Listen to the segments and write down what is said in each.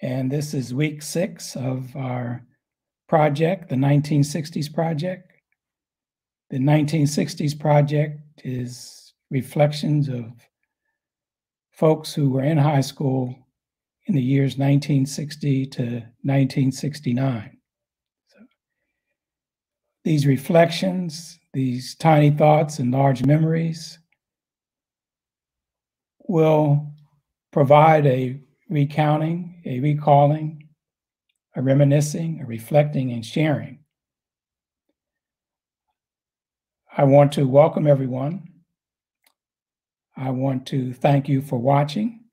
And this is week six of our project, the 1960s Project. The 1960s Project is reflections of folks who were in high school in the years 1960 to 1969. So these reflections, these tiny thoughts and large memories will provide a recounting, a recalling, a reminiscing, a reflecting, and sharing. I want to welcome everyone. I want to thank you for watching.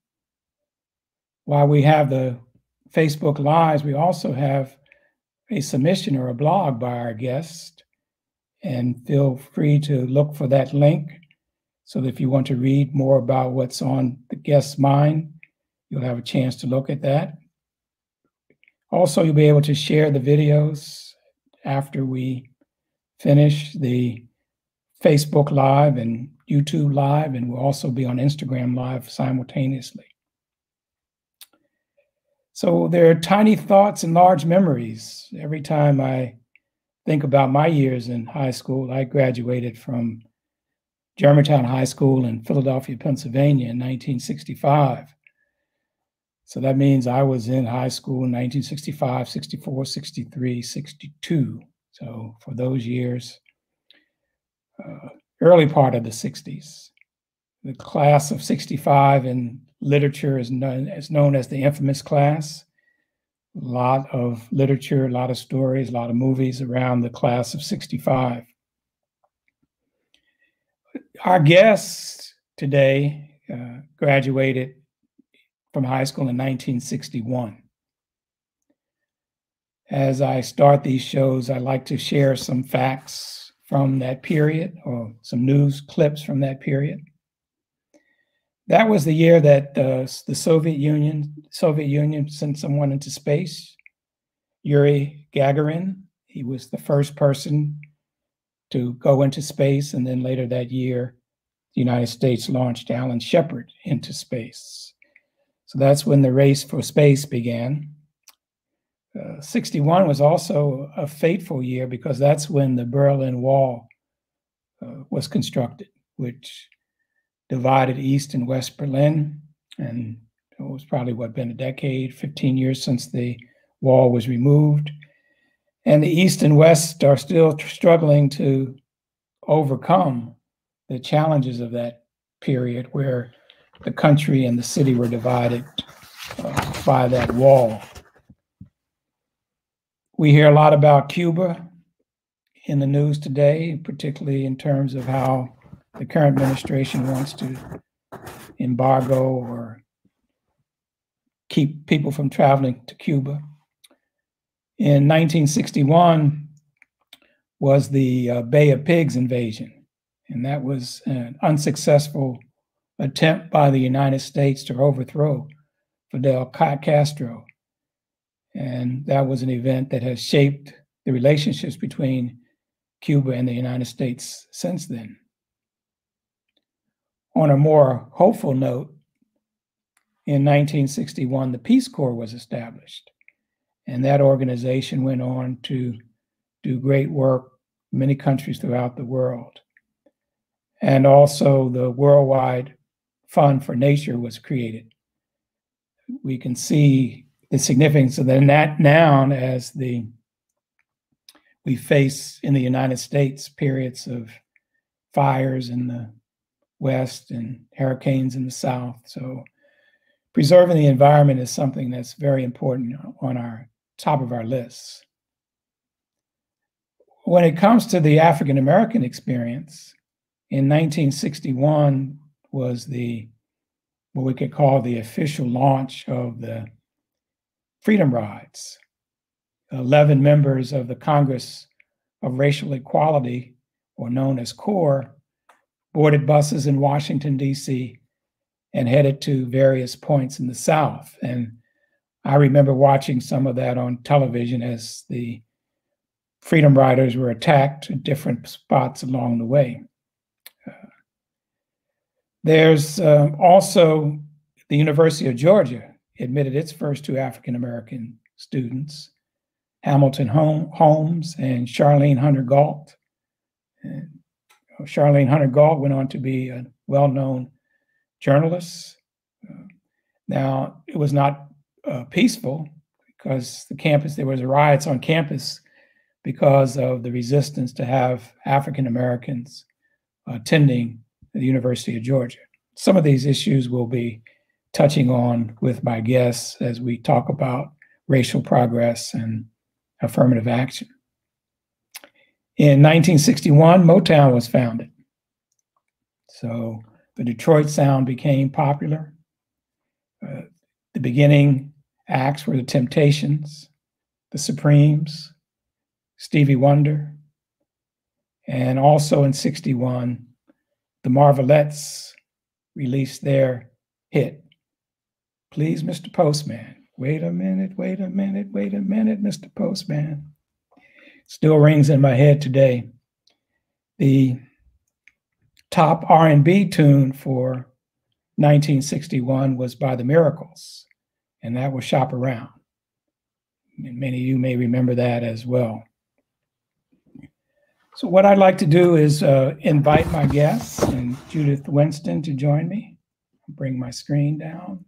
While we have the Facebook Lives, we also have a submission or a blog by our guest. And feel free to look for that link so if you want to read more about what's on the guest's mind, You'll have a chance to look at that. Also, you'll be able to share the videos after we finish the Facebook Live and YouTube Live, and we'll also be on Instagram Live simultaneously. So there are tiny thoughts and large memories. Every time I think about my years in high school, I graduated from Germantown High School in Philadelphia, Pennsylvania in 1965. So that means I was in high school in 1965, 64, 63, 62. So for those years, uh, early part of the 60s. The class of 65 in literature is known, is known as the infamous class. A lot of literature, a lot of stories, a lot of movies around the class of 65. Our guest today uh, graduated from high school in 1961. As I start these shows, I like to share some facts from that period or some news clips from that period. That was the year that uh, the Soviet Union Soviet Union sent someone into space, Yuri Gagarin. He was the first person to go into space, and then later that year, the United States launched Alan Shepard into space. So that's when the race for space began. Uh, 61 was also a fateful year because that's when the Berlin Wall uh, was constructed, which divided East and West Berlin. And it was probably what been a decade, 15 years since the wall was removed. And the East and West are still struggling to overcome the challenges of that period where the country and the city were divided uh, by that wall. We hear a lot about Cuba in the news today, particularly in terms of how the current administration wants to embargo or keep people from traveling to Cuba. In 1961 was the uh, Bay of Pigs invasion, and that was an unsuccessful attempt by the United States to overthrow Fidel Castro. And that was an event that has shaped the relationships between Cuba and the United States since then. On a more hopeful note, in 1961, the Peace Corps was established. And that organization went on to do great work in many countries throughout the world. And also, the Worldwide Fund for Nature was created. We can see the significance of the nat- noun as the we face in the United States periods of fires in the west and hurricanes in the south. So preserving the environment is something that's very important on our top of our lists. When it comes to the African American experience, in 1961, was the what we could call the official launch of the Freedom Rides. 11 members of the Congress of Racial Equality, or known as CORE, boarded buses in Washington, D.C., and headed to various points in the South. And I remember watching some of that on television as the Freedom Riders were attacked at different spots along the way. There's um, also the University of Georgia admitted its first two African American students, Hamilton Holmes and Charlayne Hunter Gault. And Charlayne Hunter Gault went on to be a well known journalist. Now, it was not uh, peaceful because the campus, there was riots on campus because of the resistance to have African Americans attending the University of Georgia. Some of these issues we'll be touching on with my guests as we talk about racial progress and affirmative action. In 1961, Motown was founded. So the Detroit sound became popular. Uh, the beginning acts were the Temptations, the Supremes, Stevie Wonder, and also in 61, the Marvelettes released their hit, Please, Mr. Postman. Wait a minute, wait a minute, wait a minute, Mr. Postman. Still rings in my head today. The top R&B tune for 1961 was by The Miracles, and that was Shop Around. And many of you may remember that as well. So what I'd like to do is uh, invite my guests and Judith Winston to join me. Bring my screen down.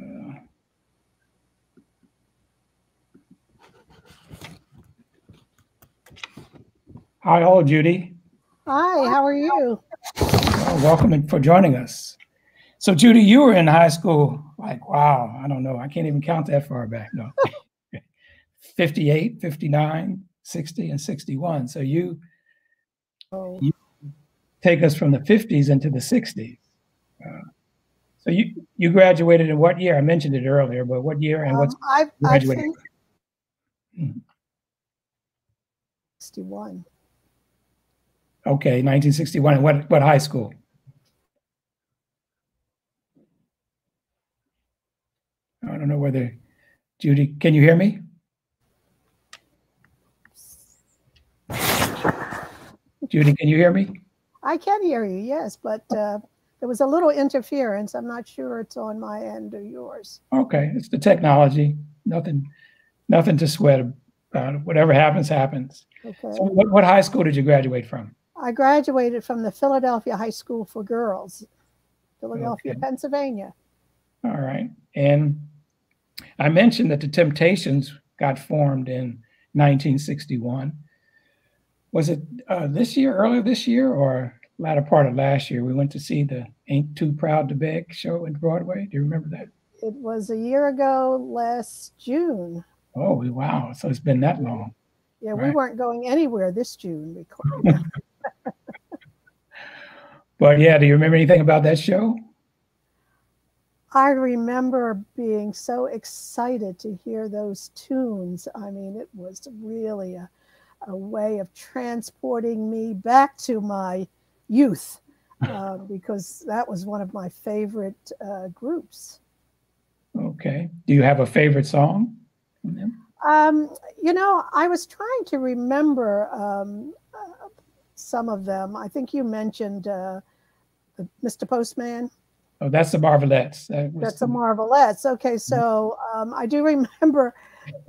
Uh, hi, hello, Judy. Hi, how are you? Well, welcome for joining us. So, Judy, you were in high school, like, wow, I don't know, I can't even count that far back. No, 58, 59, 60, and 61. So, you, oh. you take us from the 50s into the 60s. Uh, so you you graduated in what year? I mentioned it earlier, but what year and what's um, I've, graduated? I've 61. Okay, 1961. And what what high school? I don't know whether Judy, can you hear me? Judy, can you hear me? I can hear you, yes, but uh, there was a little interference. I'm not sure it's on my end or yours. Okay, it's the technology. Nothing, nothing to sweat about. Whatever happens, happens. Okay. So what, what high school did you graduate from? I graduated from the Philadelphia High School for Girls, Philadelphia, okay. Pennsylvania. All right. And I mentioned that the Temptations got formed in 1961. Was it uh, this year, earlier this year, or latter part of last year, we went to see the Ain't Too Proud to Beg show in Broadway. Do you remember that? It was a year ago last June. Oh, wow. So it's been that long. Yeah, right. we weren't going anywhere this June. but yeah, do you remember anything about that show? I remember being so excited to hear those tunes. I mean, it was really a, a way of transporting me back to my youth uh, because that was one of my favorite uh, groups. Okay. Do you have a favorite song from them? Um, you know, I was trying to remember um, uh, some of them. I think you mentioned uh, Mr. Postman. Oh, that's the Marvelettes. That that's the Marvelettes. Okay, so um, I do remember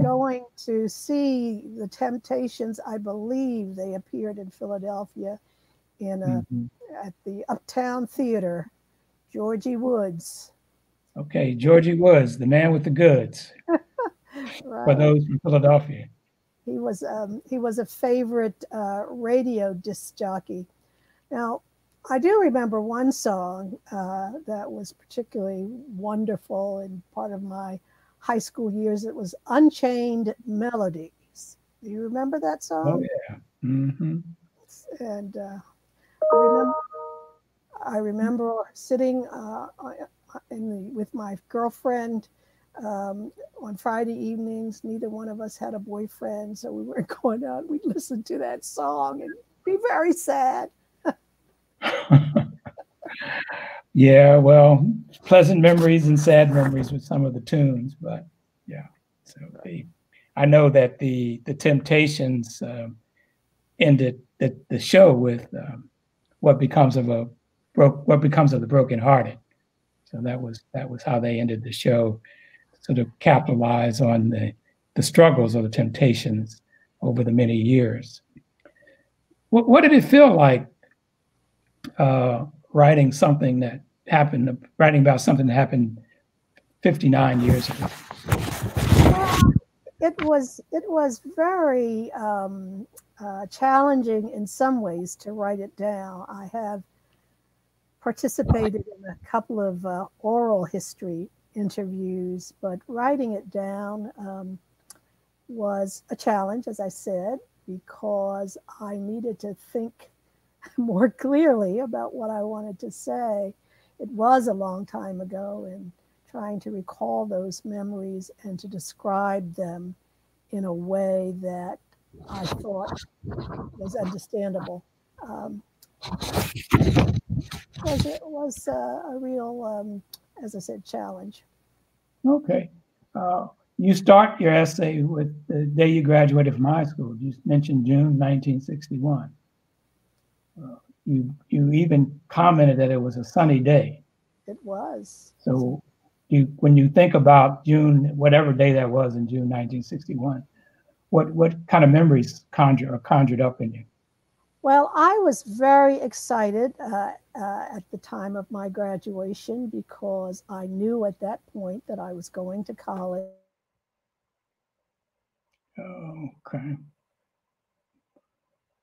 going to see the Temptations. I believe they appeared in Philadelphia in a, mm-hmm. at the Uptown Theater, Georgie Woods. Okay, Georgie Woods, the man with the goods. right. For those from Philadelphia. He was um, he was a favorite uh, radio disc jockey. Now, I do remember one song uh, that was particularly wonderful and part of my high school years. It was Unchained Melodies. Do you remember that song? Oh yeah. Mm-hmm. And uh, I remember, I remember sitting uh, in the, with my girlfriend um, on Friday evenings. Neither one of us had a boyfriend, so we weren't going out. We'd listen to that song and be very sad. yeah, well, pleasant memories and sad memories with some of the tunes, but yeah. So the, I know that the the Temptations uh, ended the, the show with um, what becomes of a broke what becomes of the brokenhearted. So that was that was how they ended the show, sort of capitalize on the the struggles or the temptations over the many years. What, what did it feel like uh, writing something that happened, writing about something that happened 59 years ago? it was it was very um, uh, challenging in some ways to write it down. I have participated in a couple of uh, oral history interviews, but writing it down um, was a challenge, as I said, because I needed to think more clearly about what I wanted to say. It was a long time ago, and trying to recall those memories and to describe them in a way that I thought was understandable. Um, was it was uh, a real, um, as I said, challenge. Okay. Uh, you start your essay with the day you graduated from high school. You mentioned June 1961. Uh, you you even commented that it was a sunny day. It was. So you when you think about June, whatever day that was in June 1961, what what kind of memories conjure or conjured up in you? Well, I was very excited uh, uh, at the time of my graduation because I knew at that point that I was going to college. Oh, okay.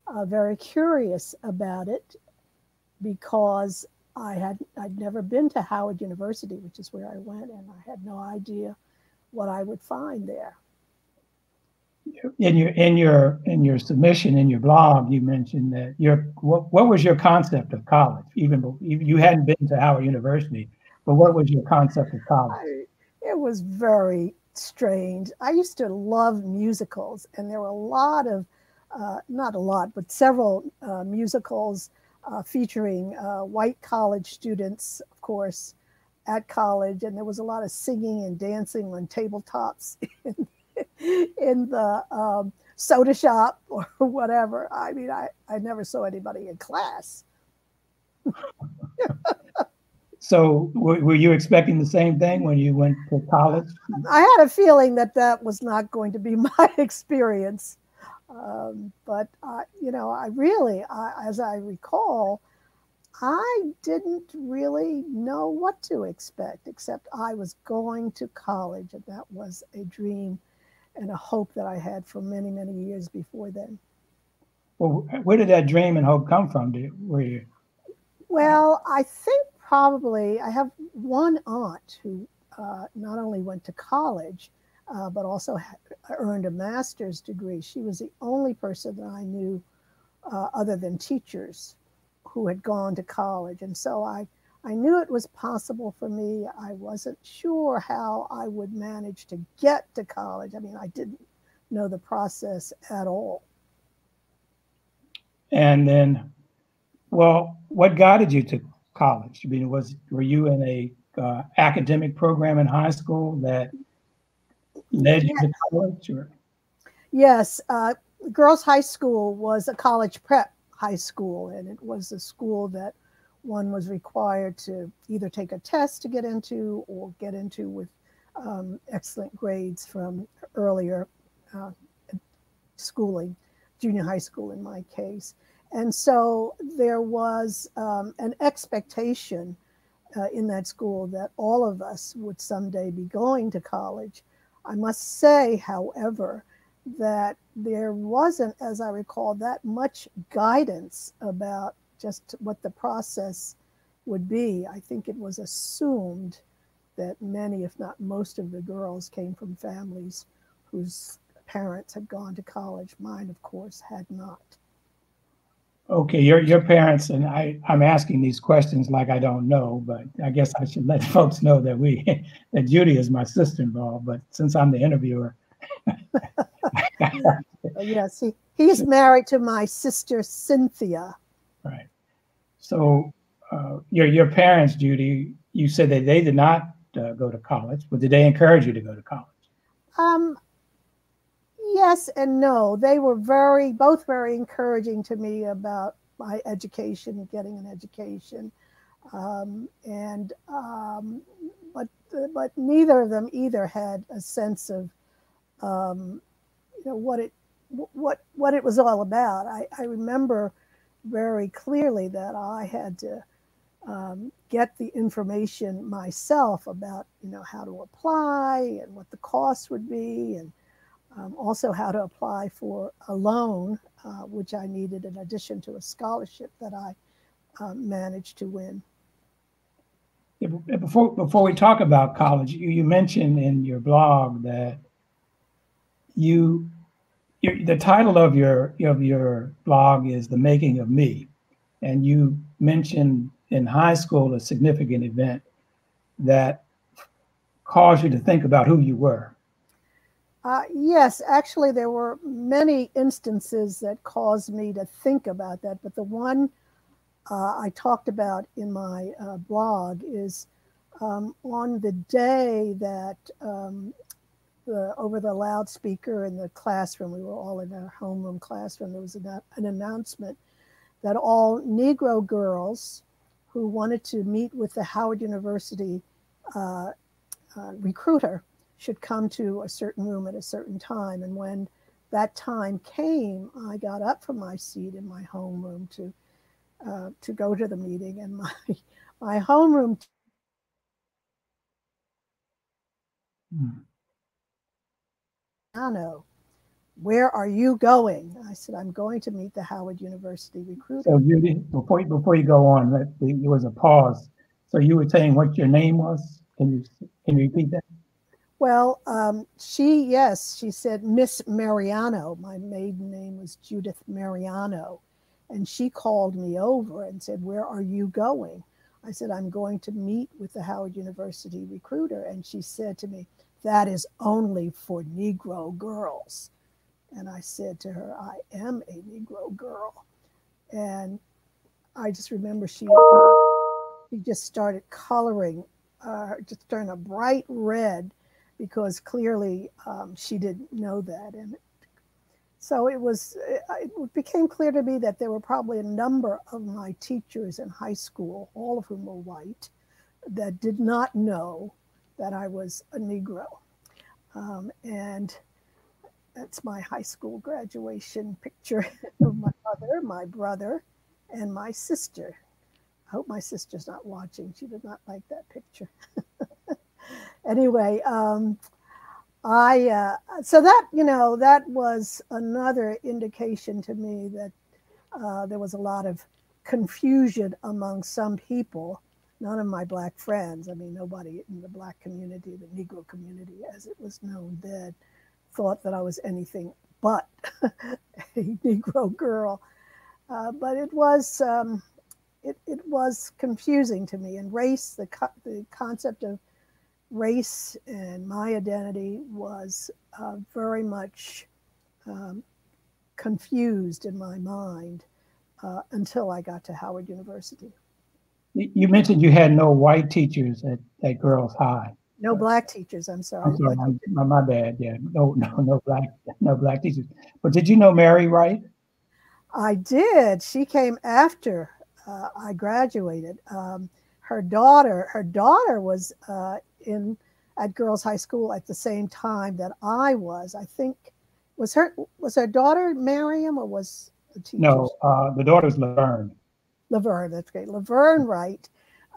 Uh, very curious about it because I had I'd never been to Howard University, which is where I went, and I had no idea what I would find there. In your in your in your submission in your blog you mentioned that your what, what was your concept of college? Even you hadn't been to howard university but what was your concept of college? I, it was very strange. I used to love musicals and there were a lot of uh, not a lot but several uh, musicals uh, featuring uh, white college students of course at college and there was a lot of singing and dancing on tabletops in the um, soda shop or whatever. I mean, I, I never saw anybody in class. so, were, were you expecting the same thing when you went to college? I had a feeling that that was not going to be my experience. Um, but, uh, you know, I really, I, as I recall, I didn't really know what to expect, except I was going to college, and that was a dream and a hope that I had for many, many years before then. Well, where did that dream and hope come from? Did, were you? Well, I think probably I have one aunt who uh, not only went to college, uh, but also earned a master's degree. She was the only person that I knew, uh, other than teachers, who had gone to college. And so I I knew it was possible for me. I wasn't sure how I would manage to get to college. I mean, I didn't know the process at all. And then, well, what guided you to college? I mean, was were you in a uh, academic program in high school that led yes. college? Or? Yes, uh, girls' high school was a college prep high school, and it was a school that one was required to either take a test to get into or get into with um, excellent grades from earlier uh, schooling, junior high school in my case. And so there was um, an expectation uh, in that school that all of us would someday be going to college. I must say, however, that there wasn't, as I recall, that much guidance about just what the process would be. I think it was assumed that many, if not most, of the girls came from families whose parents had gone to college. Mine, of course, had not. Okay, your your parents and I. I'm asking these questions like I don't know, but I guess I should let folks know that we that Judy is my sister-in-law. But since I'm the interviewer, yes, he, he's married to my sister Cynthia. Right. So uh, your your parents, Judy, you said that they did not uh, go to college, but did they encourage you to go to college? Um, yes and no. They were very both very encouraging to me about my education, and getting an education. Um, and um, but but neither of them either had a sense of um, you know what it what what it was all about. I, I remember very clearly that I had to um, get the information myself about you know how to apply and what the costs would be and um, also how to apply for a loan uh, which I needed in addition to a scholarship that I uh, managed to win. Before before we talk about college, you, you mentioned in your blog that you the title of your of your blog is "The Making of Me," and you mentioned in high school a significant event that caused you to think about who you were. Uh, yes, actually, there were many instances that caused me to think about that, but the one uh, I talked about in my uh, blog is um, on the day that um, the, over the loudspeaker in the classroom, we were all in our homeroom classroom, there was an, an announcement that all Negro girls who wanted to meet with the Howard University uh, uh, recruiter should come to a certain room at a certain time. And when that time came, I got up from my seat in my homeroom to uh, to go to the meeting, and my my homeroom. Hmm. where are you going? I said, I'm going to meet the Howard University recruiter. So you did, before before you go on, there was a pause. So you were saying what your name was? Can you can you repeat that? Well, um, she yes, she said Miss Mariano. My maiden name was Judith Mariano, and she called me over and said, "Where are you going?" I said, "I'm going to meet with the Howard University recruiter," and she said to me, "That is only for Negro girls." And I said to her, I am a Negro girl. And I just remember she she just started coloring, uh, just turned a bright red because clearly um, she didn't know that. And so it was, it became clear to me that there were probably a number of my teachers in high school, all of whom were white, that did not know that I was a Negro. Um, and that's my high school graduation picture of my mother, my brother, and my sister. I hope my sister's not watching. She did not like that picture. anyway, um, I uh, so that you know that was another indication to me that uh, there was a lot of confusion among some people. None of my black friends, I mean, nobody in the black community, the Negro community, as it was known then, thought that I was anything but a Negro girl. Uh, but it was um, it, it was confusing to me. And race, the co- the concept of race and my identity was uh, very much um, confused in my mind uh, until I got to Howard University. You mentioned you had no white teachers at, at Girls High. No black teachers. I'm sorry. I'm sorry my, my, bad. Yeah, no, no, no black, no black teachers. But did you know Mary Wright? I did. She came after uh, I graduated. Um, her daughter, her daughter was uh, in at Girls High School at the same time that I was. I think was her was her daughter Miriam or was the teacher? No, uh, the daughter's Laverne. Laverne, that's great. Laverne Wright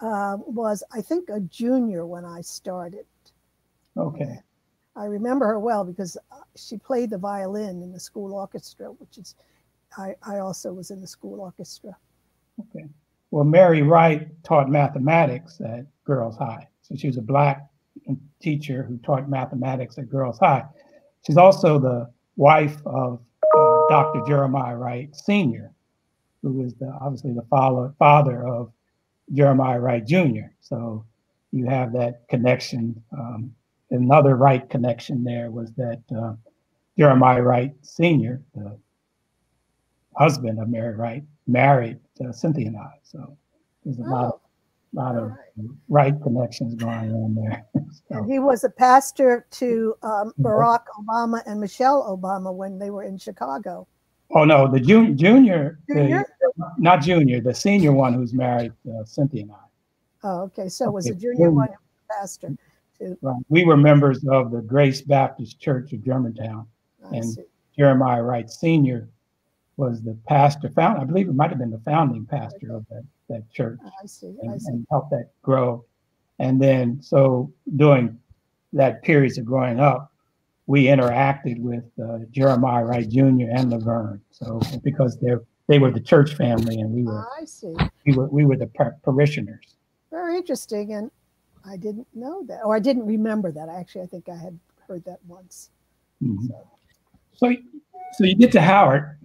uh, was, I think, a junior when I started. Okay. I remember her well because uh, she played the violin in the school orchestra, which is, I, I also was in the school orchestra. Okay. Well, Mary Wright taught mathematics at Girls High. So she was a black teacher who taught mathematics at Girls High. She's also the wife of uh, Dr. Jeremiah Wright Sr., who is the, obviously the father, father of Jeremiah Wright Jr. So you have that connection. Um, another Wright connection there was that uh, Jeremiah Wright Sr., the husband of Mary Wright, married uh, Cynthia and I. So there's a oh. lot of lot of right. Wright connections going on there. so. And he was a pastor to um, Barack Obama and Michelle Obama when they were in Chicago. Oh no, the junior, junior, junior? The, not junior, the senior one who's married uh, Cynthia and I. Oh, okay. So okay. was a junior one pastor too. Right. We were members of the Grace Baptist Church of Germantown, I and see. Jeremiah Wright Senior was the pastor. Found I believe it might have been the founding pastor of that that church. I see. And, I see. and helped that grow. And then so during that periods of growing up, we interacted with uh, Jeremiah Wright Jr. and Laverne. So because they're they were the church family, and we were. I see. We were we were the par- parishioners. Very interesting, and I didn't know that, or I didn't remember that. Actually, I think I had heard that once. Mm-hmm. So. so, so you get to Howard.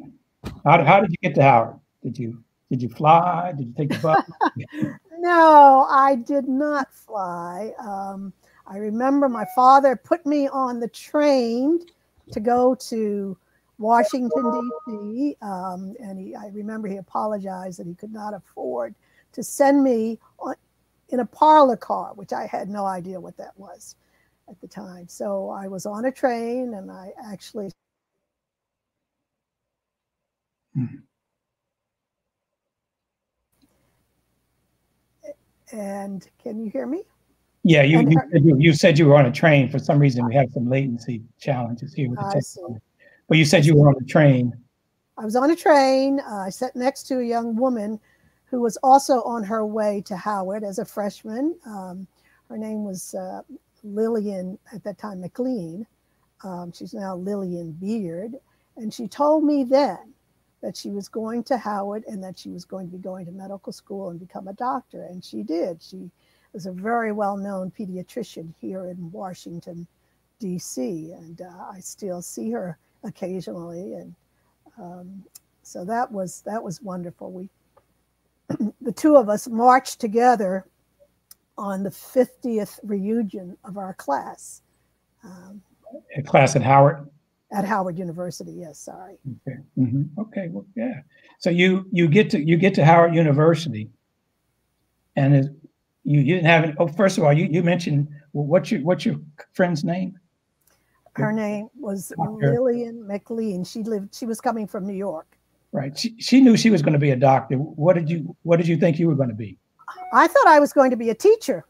How, how did you get to Howard? Did you did you fly? Did you take the bus? no, I did not fly. Um, I remember my father put me on the train to go to Washington, D.C. Um, and he, I remember he apologized that he could not afford to send me on, in a parlor car, which I had no idea what that was at the time. So I was on a train and I actually. Hmm. And can you hear me? Yeah, you, you, her, you, said you were on a train. For some reason, we have some latency challenges here with the technology. But you said you were on a train. I was on a train. Uh, I sat next to a young woman who was also on her way to Howard as a freshman. Um, her name was uh, Lillian, at that time, McLean. Um, she's now Lillian Beard. And she told me then that she was going to Howard and that she was going to be going to medical school and become a doctor. And she did. She was a very well known pediatrician here in Washington, D.C. And uh, I still see her occasionally, and um, so that was that was wonderful. We the two of us marched together on the 50th reunion of our class. Um, class at Howard. At Howard University, yes. Sorry. Okay. Mm-hmm. Okay. Well, yeah. So you you get to you get to Howard University, and it, you you didn't have any. Oh, first of all, you you mentioned well, what's your what's your friend's name? Her name was Lillian McLean. She lived. She was coming from New York. Right. She, she knew she was going to be a doctor. What did you What did you think you were going to be? I thought I was going to be a teacher.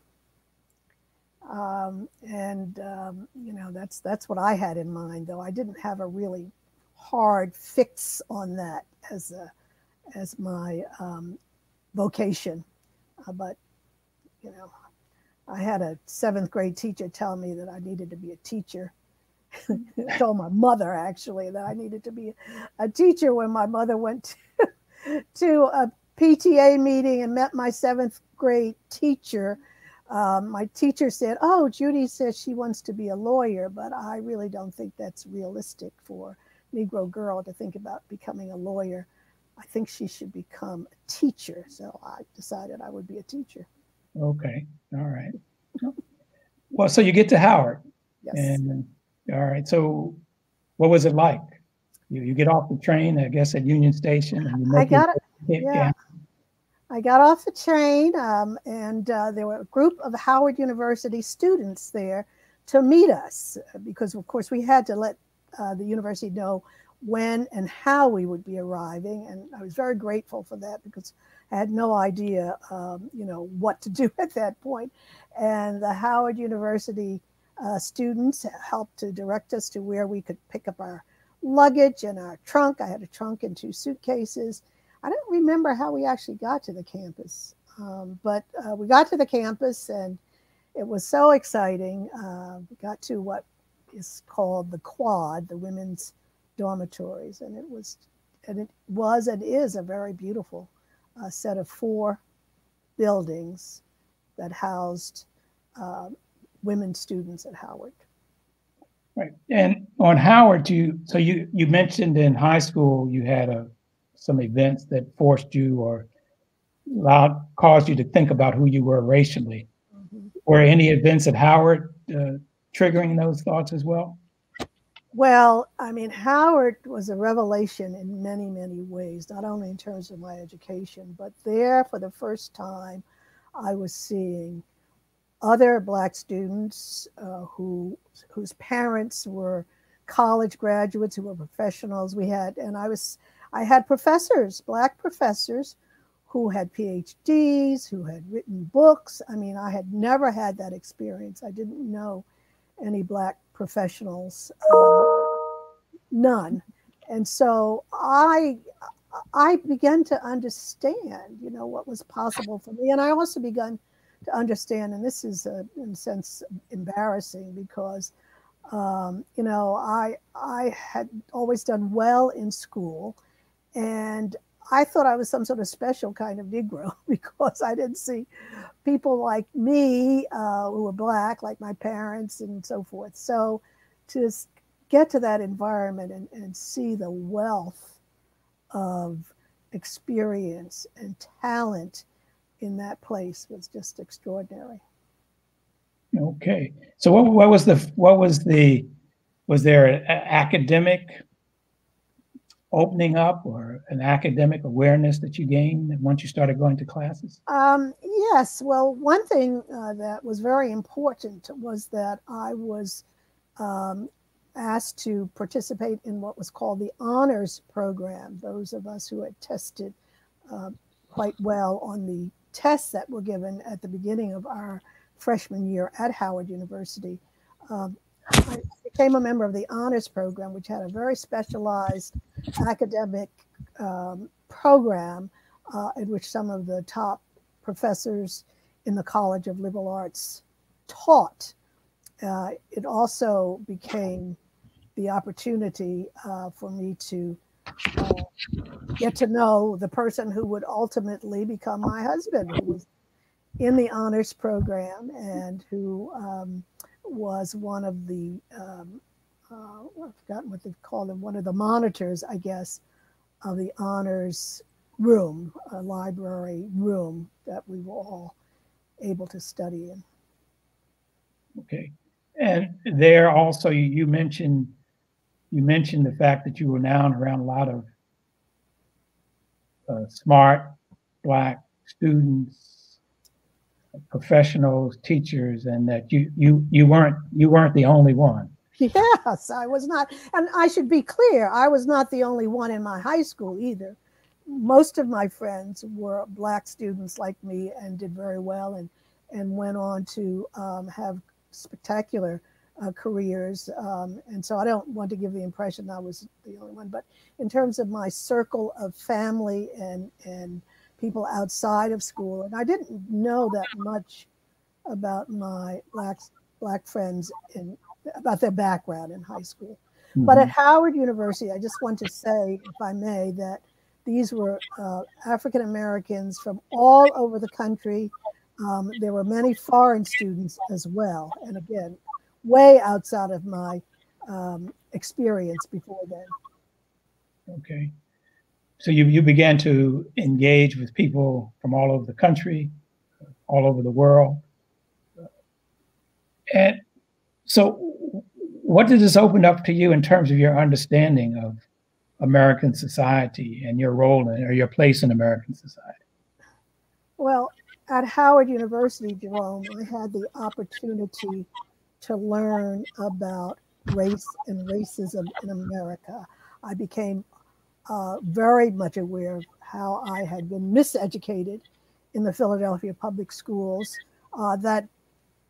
Um, and um, you know that's that's what I had in mind. Though I didn't have a really hard fix on that as a as my um, vocation. Uh, but you know, I had a seventh grade teacher tell me that I needed to be a teacher told my mother actually that I needed to be a teacher when my mother went to, to a PTA meeting and met my seventh grade teacher. Um, my teacher said, Oh, Judy says she wants to be a lawyer, but I really don't think that's realistic for Negro girl to think about becoming a lawyer. I think she should become a teacher. So I decided I would be a teacher. Okay. All right. Well, so you get to Howard. Yes. And all right. So, what was it like? You, you get off the train, I guess, at Union Station. And I got it. Yeah. I got off the train, um, and uh, there were a group of Howard University students there to meet us because, of course, we had to let uh, the university know when and how we would be arriving. And I was very grateful for that because I had no idea, um, you know, what to do at that point. And the Howard University uh, students helped to direct us to where we could pick up our luggage and our trunk. I had a trunk and two suitcases. I don't remember how we actually got to the campus, um, but uh, we got to the campus and it was so exciting. Uh, we got to what is called the quad, the women's dormitories, and it was and it was and is a very beautiful uh, set of four buildings that housed uh, women students at Howard. Right. And on Howard, you so you you mentioned in high school you had a some events that forced you or allowed caused you to think about who you were racially. Mm-hmm. Were any events at Howard uh, triggering those thoughts as well? Well, I mean, Howard was a revelation in many, many ways, not only in terms of my education, but there for the first time, I was seeing other Black students uh, who whose parents were college graduates who were professionals. We had, and I was, I had professors, Black professors, who had PhDs, who had written books. I mean, I had never had that experience. I didn't know any Black professionals, um, none. And so I, I began to understand, you know, what was possible for me. And I also began to understand, and this is, a, in a sense, embarrassing because, um, you know, I, I had always done well in school. And I thought I was some sort of special kind of Negro because I didn't see people like me uh, who were black, like my parents and so forth. So to get to that environment and, and see the wealth of experience and talent in that place was just extraordinary. Okay, so what, what was the what was the was there an academic opening up or an academic awareness that you gained once you started going to classes? Um, yes. Well, one thing uh, that was very important was that I was um, asked to participate in what was called the honors program. Those of us who had tested uh, quite well on the tests that were given at the beginning of our freshman year at Howard University. Um, I became a member of the honors program, which had a very specialized academic um, program uh, in which some of the top professors in the College of Liberal Arts taught. Uh, it also became the opportunity uh, for me to uh, get to know the person who would ultimately become my husband, who was in the honors program and who um, was one of the um, uh, I've forgotten what they called them, one of the monitors, I guess, of the honors room, a library room that we were all able to study in. Okay, and there also you mentioned you mentioned the fact that you were now around a lot of uh, smart black students, professionals, teachers, and that you you you weren't you weren't the only one. Yes, I was not. And I should be clear, I was not the only one in my high school either. Most of my friends were black students like me and did very well and, and went on to um, have spectacular uh, careers. Um, and so I don't want to give the impression I was the only one. But in terms of my circle of family and, and people outside of school, and I didn't know that much about my black black friends in about their background in high school. Mm-hmm. But at Howard University, I just want to say, if I may, that these were uh, African Americans from all over the country. Um, there were many foreign students as well. And again, way outside of my um, experience before then. Okay. So you, you began to engage with people from all over the country, all over the world. And so what did this open up to you in terms of your understanding of American society and your role in or your place in American society? Well, at Howard University, Jerome, I had the opportunity to learn about race and racism in America. I became uh, very much aware of how I had been miseducated in the Philadelphia public schools uh, that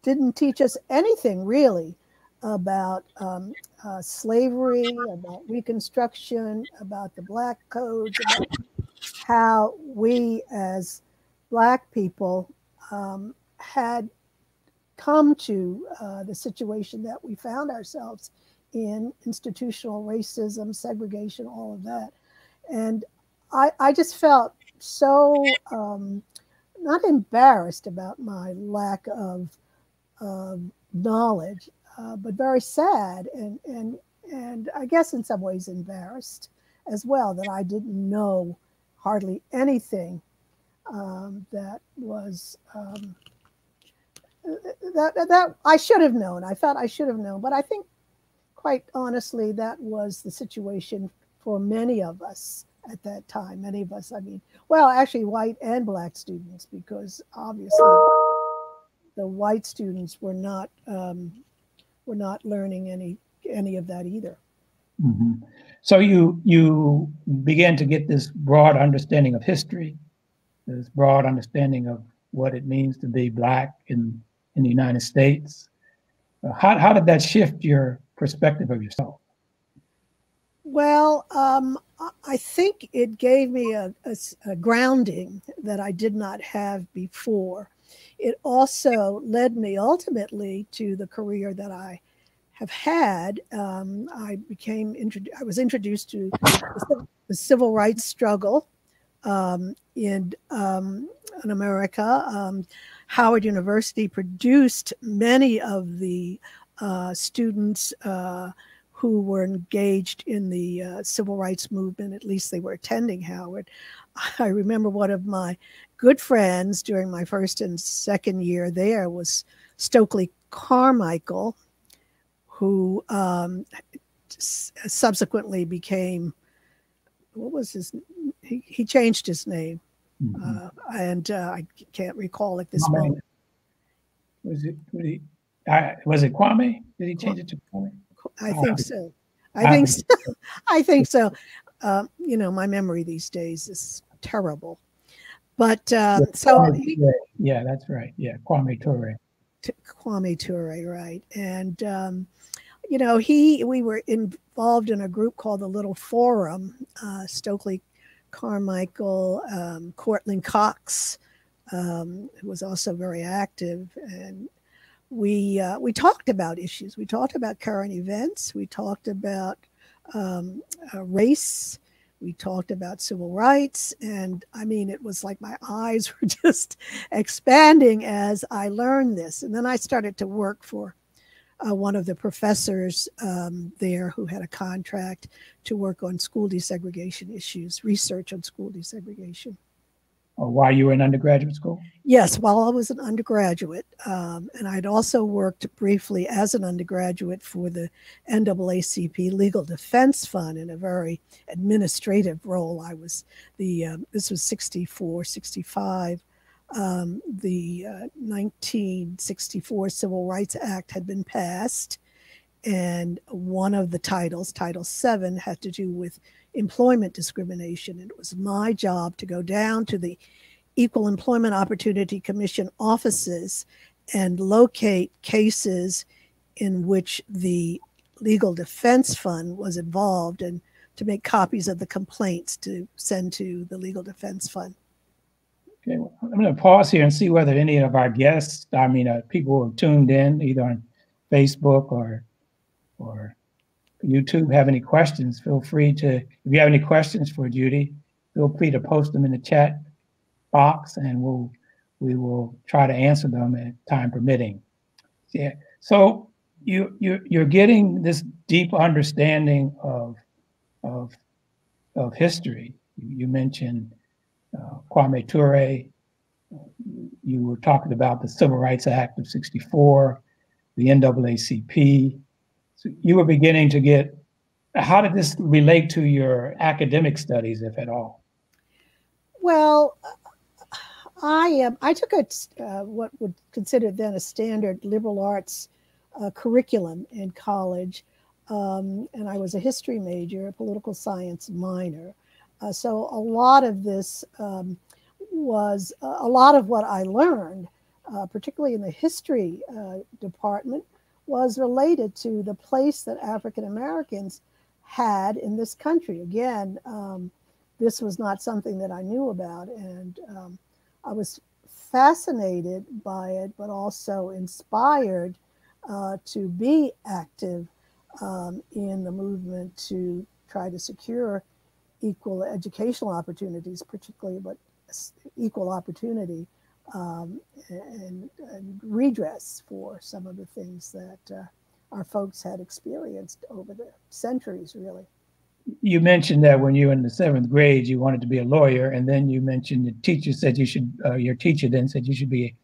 didn't teach us anything really about um, uh, slavery, about Reconstruction, about the Black codes, about how we as Black people um, had come to uh, the situation that we found ourselves in institutional racism, segregation, all of that. And I, I just felt so um, not embarrassed about my lack of knowledge uh, but very sad and and and I guess in some ways embarrassed as well that I didn't know hardly anything um, that was um, that that I should have known. I thought I should have known, but I think quite honestly that was the situation for many of us at that time. Many of us, I mean, well, actually, white and black students, because obviously the white students were not um, we're not learning any any of that either. Mm-hmm. So you you began to get this broad understanding of history, this broad understanding of what it means to be black in in the United States. Uh, how how did that shift your perspective of yourself? Well, um, I think it gave me a, a, a, grounding that I did not have before. It also led me ultimately to the career that I have had. Um, I became. I was introduced to the, the civil rights struggle um, in um, in America. Um, Howard University produced many of the uh, students uh, who were engaged in the uh, civil rights movement. At least they were attending Howard. I remember one of my good friends during my first and second year there was Stokely Carmichael, who um, subsequently became what was his he, he changed his name mm-hmm. uh, and uh, i can't recall at this moment was it was, he, uh, was it kwame did he change it to kwame i oh, think so. I think so. i think so. Uh, you know my memory these days is terrible. But uh, yeah, so yeah that's right. Yeah kwame ture. Kwame ture right. And um, you know, he we were involved in a group called the Little Forum. Uh, Stokely Carmichael, um, Courtland Cox, um, who was also very active, and we uh, we talked about issues. We talked about current events. We talked about um, uh, race. We talked about civil rights, and I mean, it was like my eyes were just expanding as I learned this. And then I started to work for uh, one of the professors um, there who had a contract to work on school desegregation issues, research on school desegregation. While you were in undergraduate school? Yes, while I was an undergraduate. Um, and I'd also worked briefly as an undergraduate for the NAACP Legal Defense Fund in a very administrative role. I was the, um, this was 64, 65 um, the uh, 1964 Civil Rights Act had been passed, and one of the titles, Title VII, had to do with employment discrimination. And it was my job to go down to the Equal Employment Opportunity Commission offices and locate cases in which the Legal Defense Fund was involved and to make copies of the complaints to send to the Legal Defense Fund. Okay, well, I'm going to pause here and see whether any of our guests, I mean, uh, people who have tuned in either on Facebook or or YouTube have any questions. Feel free to, if you have any questions for Judy, feel free to post them in the chat box, and we'll we will try to answer them at time permitting. Yeah. So you you you're getting this deep understanding of of of history. You mentioned uh, Kwame Ture. You were talking about the Civil Rights Act of 64, the NAACP. You were beginning to get, how did this relate to your academic studies, if at all? Well, I um, I took a uh, what would consider then a standard liberal arts uh, curriculum in college, um, and I was a history major, a political science minor. Uh, so a lot of this um, was uh, a lot of what I learned, uh, particularly in the history uh, department, was related to the place that African Americans had in this country. Again, um, this was not something that I knew about, and um, I was fascinated by it, but also inspired uh, to be active um, in the movement to try to secure equal educational opportunities, particularly, but equal opportunity um, and, and, redress for some of the things that uh, our folks had experienced over the centuries, really. You mentioned that when you were in the seventh grade, you wanted to be a lawyer, and then you mentioned the teacher said you should. Uh, your teacher then said you should be a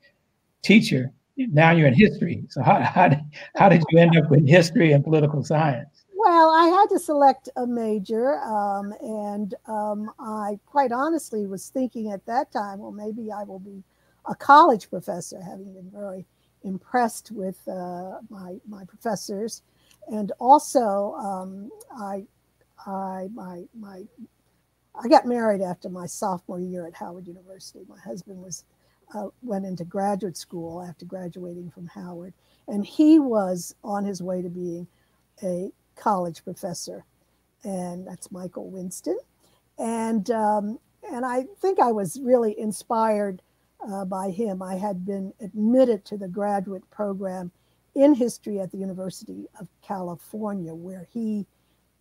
teacher. Now you're in history. So how how did, how did you end up with history and political science? Well, I had to select a major, um, and um, I quite honestly was thinking at that time, well, maybe I will be a college professor, having been very impressed with uh, my my professors, and also um, I, I my my I got married after my sophomore year at Howard University. My husband was uh, went into graduate school after graduating from Howard, and he was on his way to being a college professor, and that's Michael Winston. And um, and I think I was really inspired uh, by him. I had been admitted to the graduate program in history at the University of California, where he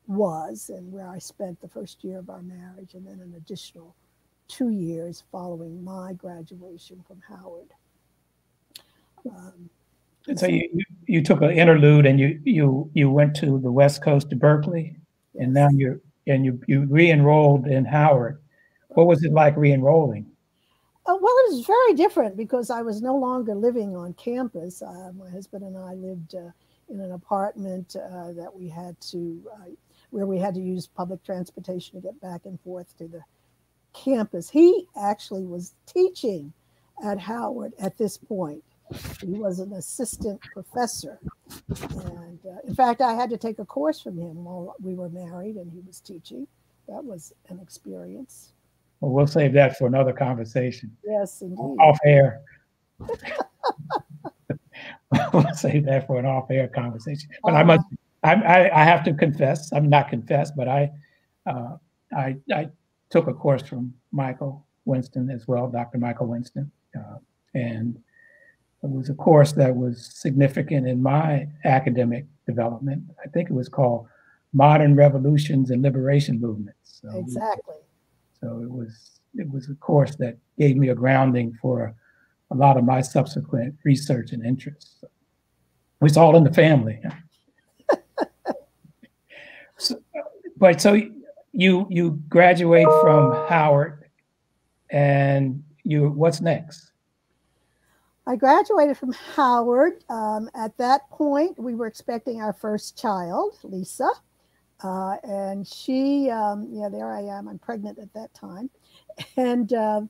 was and where I spent the first year of our marriage, and then an additional two years following my graduation from Howard. Um, and so you, you, took an interlude and you you you went to the West Coast to Berkeley, and now you're and you you re-enrolled in Howard. What was it like re-enrolling? Uh, well, it was very different because I was no longer living on campus. Uh, my husband and I lived uh, in an apartment uh, that we had to, uh, where we had to use public transportation to get back and forth to the campus. He actually was teaching at Howard at this point. He was an assistant professor. And uh, in fact, I had to take a course from him while we were married and he was teaching. That was an experience. Well, we'll save that for another conversation. Yes, indeed. Off air. we'll save that for an off air conversation. But uh-huh. I must, I, I, have to confess, I'm not confess, but I, uh, I, I took a course from Michael Winston as well, Dr. Michael Winston. Uh, and it was a course that was significant in my academic development. I think it was called Modern Revolutions and Liberation Movements. So exactly. So it was it was a course that gave me a grounding for a lot of my subsequent research and interests. So it's all in the family. so, but so you you graduate from Howard, and you what's next? I graduated from Howard. Um, at that point, we were expecting our first child, Lisa. Uh, and she, um, yeah, there I am. I'm pregnant at that time. And uh,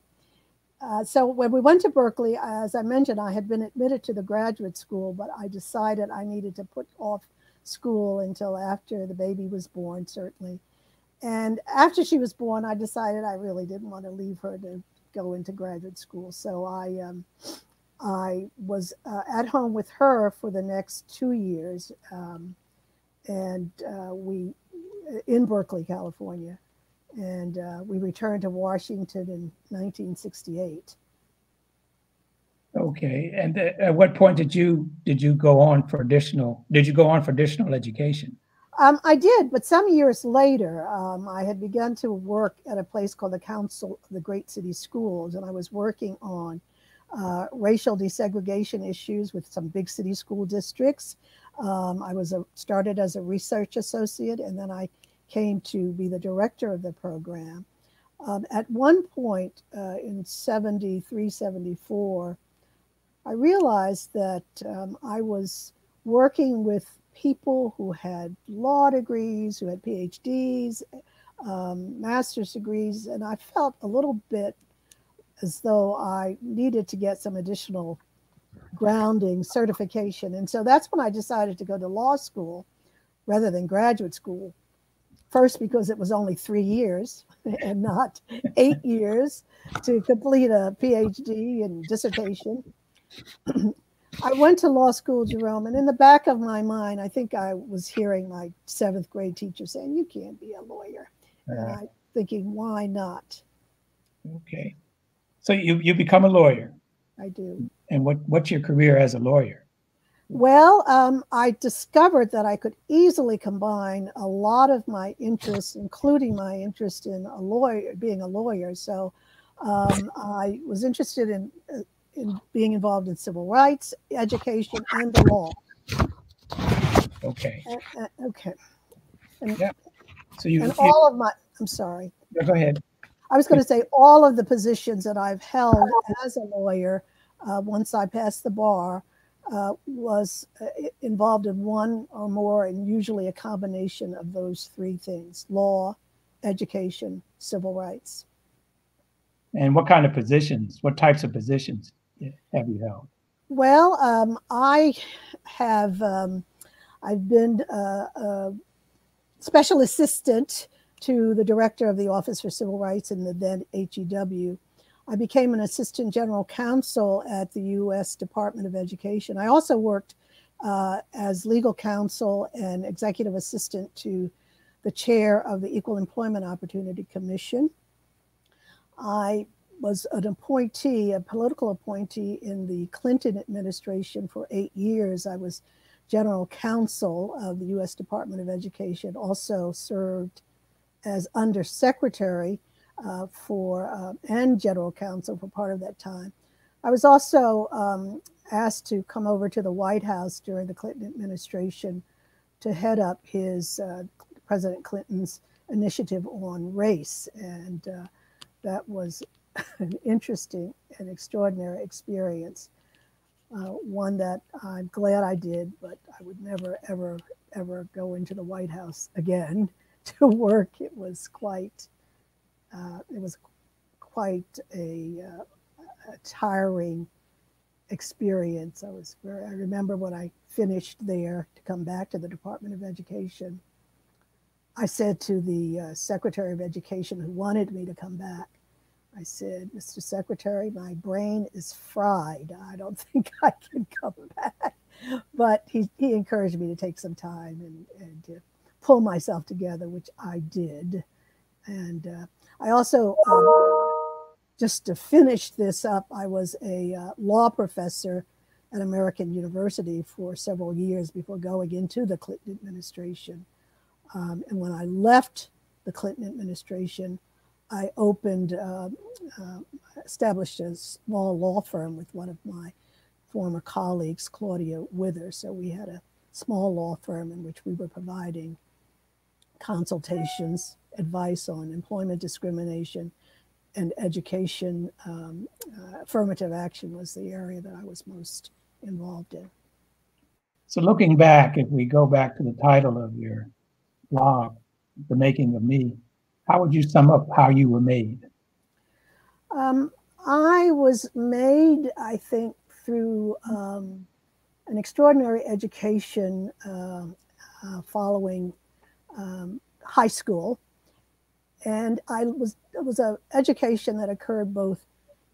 uh, so when we went to Berkeley, as I mentioned, I had been admitted to the graduate school, but I decided I needed to put off school until after the baby was born, certainly. And after she was born, I decided I really didn't want to leave her to go into graduate school. So I, um, I was uh, at home with her for the next two years. Um, and uh, we in Berkeley, California, and uh, we returned to Washington in 1968. Okay, and at what point did you did you go on for additional? Did you go on for additional education? Um, I did, but some years later, um, I had begun to work at a place called the Council of the Great City Schools, and I was working on uh, racial desegregation issues with some big city school districts. Um, I was a, started as a research associate, and then I came to be the director of the program. Um, at one point uh, in 73, 74, I realized that um, I was working with people who had law degrees, who had PhDs, um, master's degrees, and I felt a little bit as though I needed to get some additional grounding certification. And so that's when I decided to go to law school rather than graduate school. First, because it was only three years and not eight years to complete a PhD and dissertation. I went to law school, Jerome, and in the back of my mind, I think I was hearing my seventh grade teacher saying, You can't be a lawyer. Uh, and I thinking, why not? Okay. So you, you become a lawyer. I do. And what, what's your career as a lawyer? Well, um, I discovered that I could easily combine a lot of my interests, including my interest in a lawyer, being a lawyer. So um, I was interested in, uh, in being involved in civil rights, education, and the law. Okay. Uh, uh, okay. And, yeah. So you and all of my. I'm sorry. go ahead. I was going to say all of the positions that I've held as a lawyer uh, once I passed the bar uh, was uh, involved in one or more, and usually a combination of those three things law, education, civil rights. And what kind of positions, what types of positions have you held? Well, um, I have, um, I've been a, a special assistant to the director of the Office for Civil Rights in the then HEW. I became an assistant general counsel at the U.S. Department of Education. I also worked uh, as legal counsel and executive assistant to the chair of the Equal Employment Opportunity Commission. I was an appointee, a political appointee in the Clinton administration for eight years. I was general counsel of the U.S. Department of Education, also served as undersecretary uh, for uh, and general counsel for part of that time. I was also um, asked to come over to the White House during the Clinton administration to head up his uh, President Clinton's initiative on race, and uh, that was an interesting and extraordinary experience. Uh, one that I'm glad I did, but I would never, ever, ever go into the White House again to work. It was quite, uh, it was quite a, uh, a, tiring experience. I was very, I remember when I finished there to come back to the Department of Education. I said to the uh, Secretary of Education who wanted me to come back, I said, Mr. Secretary, my brain is fried. I don't think I can come back. But he, he encouraged me to take some time and, and to pull myself together, which I did. And uh, I also, um, just to finish this up, I was a uh, law professor at American University for several years before going into the Clinton administration. Um, and when I left the Clinton administration, I opened, uh, uh, established a small law firm with one of my former colleagues, Claudia Withers. So we had a small law firm in which we were providing consultations, advice on employment discrimination, and education. Um, uh, affirmative action was the area that I was most involved in. So, looking back, if we go back to the title of your blog, The Making of Me, how would you sum up how you were made? Um, I was made, I think, through um, an extraordinary education uh, uh, following um, high school, and I was it was an education that occurred both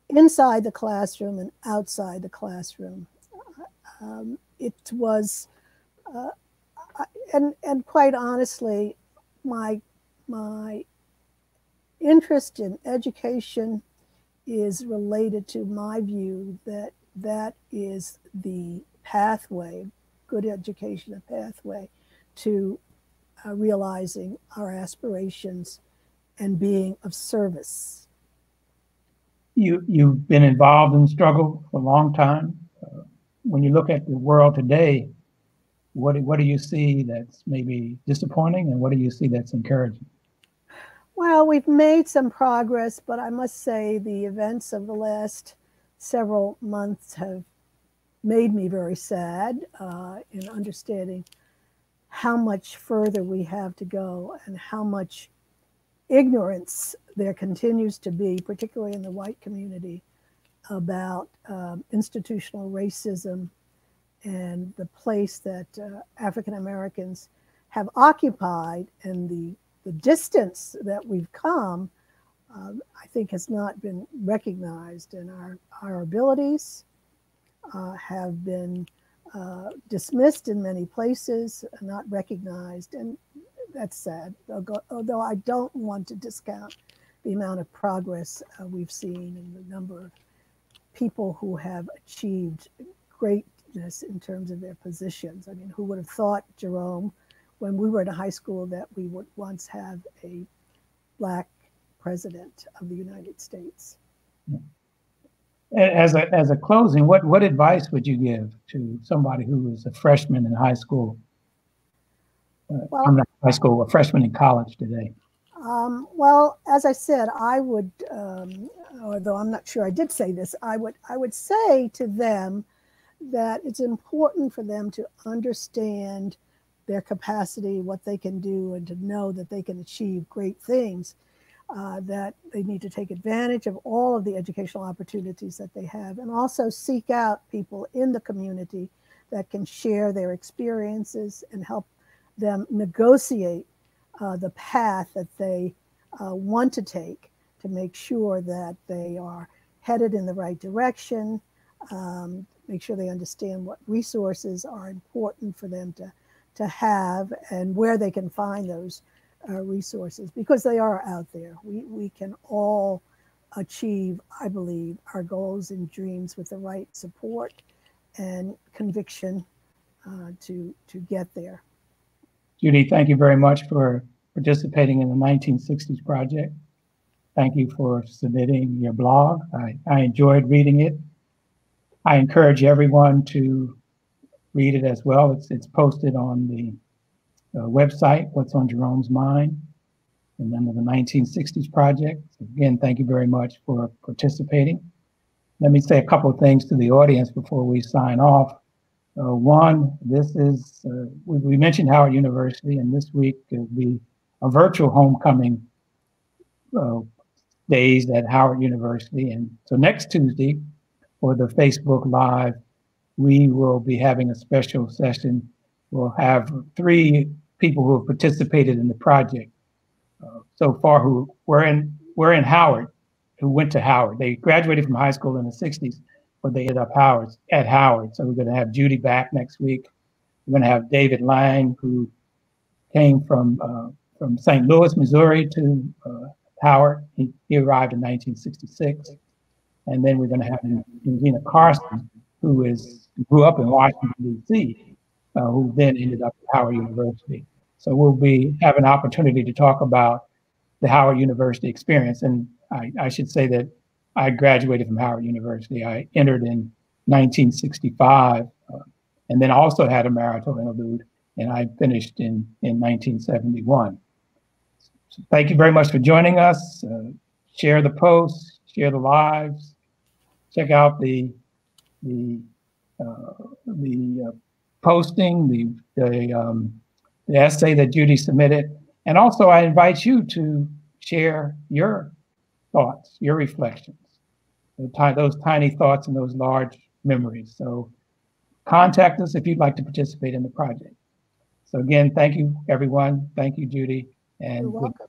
inside the classroom and outside the classroom. Um, it was, uh, and and quite honestly, my my interest in education is related to my view that that is the pathway, good education, a pathway to uh, realizing our aspirations and being of service. You, you've been involved in struggle for a long time. Uh, when you look at the world today, what, what do you see that's maybe disappointing and what do you see that's encouraging? Well, we've made some progress, but I must say the events of the last several months have made me very sad uh, in understanding how much further we have to go and how much ignorance there continues to be, particularly in the white community, about um, institutional racism and the place that uh, African Americans have occupied and the the distance that we've come, um, I think, has not been recognized, and our our abilities uh, have been uh, dismissed in many places, not recognized, and that's sad. Although I don't want to discount the amount of progress uh, we've seen and the number of people who have achieved greatness in terms of their positions. I mean, who would have thought, Jerome? when we were in high school that we would once have a black president of the United States. As a, as a closing, what, what advice would you give to somebody who is a freshman in high school? Uh, well, I'm not high school, a freshman in college today. Um, well, as I said, I would, um, although I'm not sure I did say this, I would I would say to them that it's important for them to understand their capacity, what they can do, and to know that they can achieve great things. Uh, that they need to take advantage of all of the educational opportunities that they have, and also seek out people in the community that can share their experiences and help them negotiate uh, the path that they uh, want to take to make sure that they are headed in the right direction, um, make sure they understand what resources are important for them to, to have and where they can find those uh, resources because they are out there. We, we can all achieve, I believe, our goals and dreams with the right support and conviction uh, to, to get there. Judy, thank you very much for participating in the 1960s project. Thank you for submitting your blog. I, I enjoyed reading it. I encourage everyone to read it as well. It's, it's posted on the website, What's on Jerome's Mind, and then the 1960s project. Again, thank you very much for participating. Let me say a couple of things to the audience before we sign off. Uh, one, this is, uh, we, we, mentioned Howard University, and this week will be a virtual homecoming uh, days at Howard University. And so next Tuesday, for the Facebook Live, we will be having a special session. We'll have three people who have participated in the project uh, so far who were in were in Howard, who went to Howard. They graduated from high school in the 60s, but they ended up Howard at Howard. So we're going to have Judy back next week. We're going to have David Lang, who came from uh, from St. Louis, Missouri, to uh, Howard. He, he, arrived in 1966, and then we're going to have Gina Carson, who is grew up in Washington D.C., who then ended up at Howard University. So we'll be have an opportunity to talk about the Howard University experience. And I, I should say that I graduated from Howard University. I entered in 1965, uh, and then also had a marital interlude, and I finished in in 1971. So thank you very much for joining us. Uh, share the posts, share the lives, check out the the uh, the uh, posting, the the, um, the essay that Judy submitted, and also I invite you to share your thoughts, your reflections, those tiny thoughts and those large memories. So contact us if you'd like to participate in the project. So again, thank you, everyone. Thank you, Judy. And You're welcome.